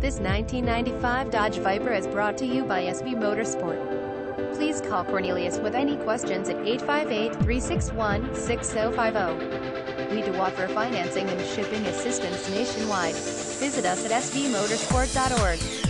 This 1995 Dodge Viper is brought to you by SV Motorsport. Please call Cornelius with any questions at 858-361-6050. We do offer financing and shipping assistance nationwide. Visit us at svmotorsport.org.